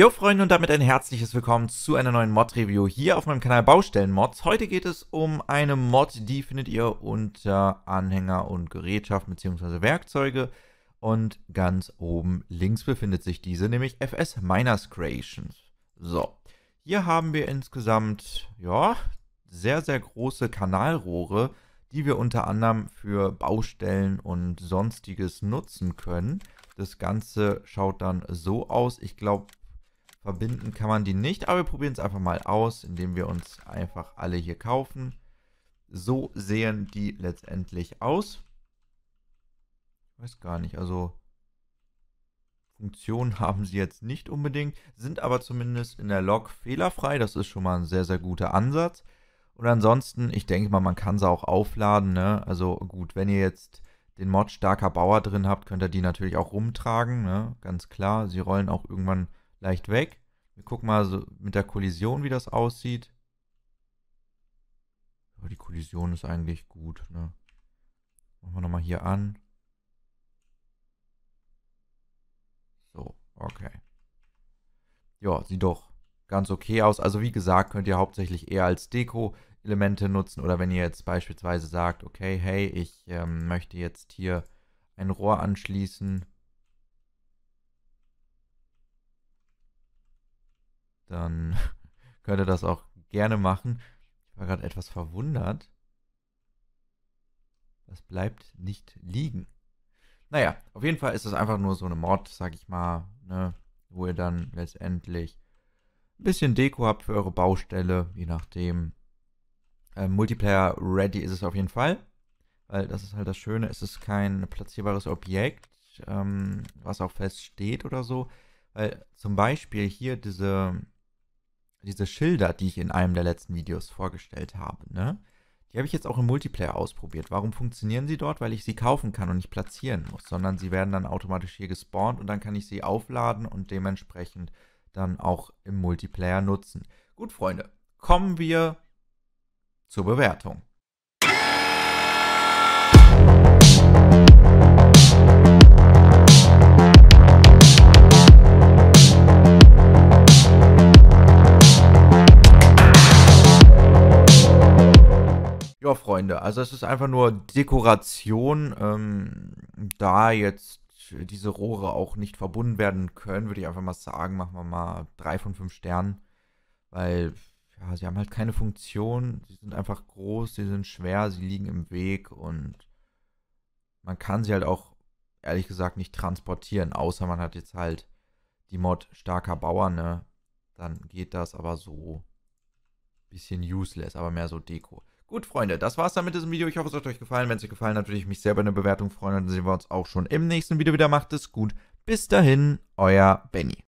Jo Freunde und damit ein herzliches Willkommen zu einer neuen Mod-Review hier auf meinem Kanal Baustellen-Mods. Heute geht es um eine Mod, die findet ihr unter Anhänger und Gerätschaft bzw. Werkzeuge. Und ganz oben links befindet sich diese, nämlich FS Miners Creations. So, hier haben wir insgesamt, ja, sehr, sehr große Kanalrohre, die wir unter anderem für Baustellen und sonstiges nutzen können. Das Ganze schaut dann so aus. Ich glaube, Verbinden kann man die nicht, aber wir probieren es einfach mal aus, indem wir uns einfach alle hier kaufen. So sehen die letztendlich aus. Ich weiß gar nicht, also Funktionen haben sie jetzt nicht unbedingt, sind aber zumindest in der Log fehlerfrei. Das ist schon mal ein sehr, sehr guter Ansatz. Und ansonsten, ich denke mal, man kann sie auch aufladen. Ne? Also gut, wenn ihr jetzt den Mod starker Bauer drin habt, könnt ihr die natürlich auch rumtragen. Ne? Ganz klar, sie rollen auch irgendwann leicht weg. Wir gucken mal so mit der Kollision, wie das aussieht. Aber die Kollision ist eigentlich gut. Ne? Machen wir nochmal hier an. So, okay. Ja, sieht doch ganz okay aus. Also wie gesagt, könnt ihr hauptsächlich eher als Deko-Elemente nutzen. Oder wenn ihr jetzt beispielsweise sagt, okay, hey, ich ähm, möchte jetzt hier ein Rohr anschließen dann könnt ihr das auch gerne machen. Ich war gerade etwas verwundert. Das bleibt nicht liegen. Naja, auf jeden Fall ist es einfach nur so eine Mod, sag ich mal, ne, wo ihr dann letztendlich ein bisschen Deko habt für eure Baustelle, je nachdem. Äh, Multiplayer ready ist es auf jeden Fall, weil das ist halt das Schöne, es ist kein platzierbares Objekt, ähm, was auch fest steht oder so. Weil zum Beispiel hier diese diese Schilder, die ich in einem der letzten Videos vorgestellt habe, ne? Die habe ich jetzt auch im Multiplayer ausprobiert. Warum funktionieren sie dort? Weil ich sie kaufen kann und nicht platzieren muss, sondern sie werden dann automatisch hier gespawnt und dann kann ich sie aufladen und dementsprechend dann auch im Multiplayer nutzen. Gut, Freunde, kommen wir zur Bewertung. Ja, Freunde, also es ist einfach nur Dekoration. Ähm, da jetzt diese Rohre auch nicht verbunden werden können, würde ich einfach mal sagen, machen wir mal drei von fünf Sternen. Weil, ja, sie haben halt keine Funktion. Sie sind einfach groß, sie sind schwer, sie liegen im Weg und man kann sie halt auch, ehrlich gesagt, nicht transportieren, außer man hat jetzt halt die Mod starker Bauer, ne? Dann geht das aber so bisschen useless, aber mehr so Deko. Gut, Freunde, das war's dann mit diesem Video. Ich hoffe, es hat euch gefallen. Wenn es euch gefallen hat, würde ich mich sehr über eine Bewertung freuen. Dann sehen wir uns auch schon im nächsten Video wieder. Macht es gut. Bis dahin, euer Benny.